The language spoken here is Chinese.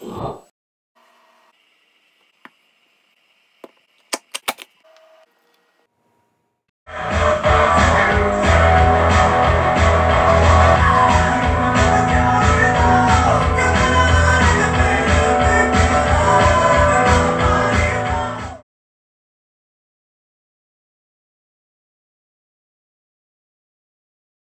啊